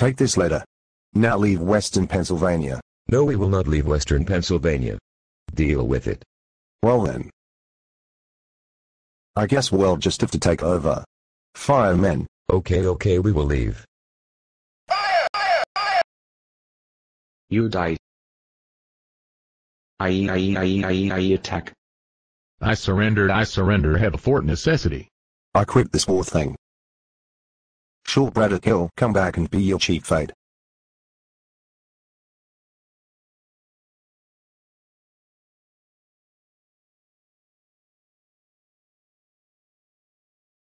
Take this letter. Now leave Western Pennsylvania. No, we will not leave Western Pennsylvania. Deal with it. Well then. I guess we'll just have to take over. Firemen. Okay, okay, we will leave. You die. I I I I I attack. I surrendered, I surrender, have a fort necessity. I quit this war thing. Braddock Hill come back and be your chief fate.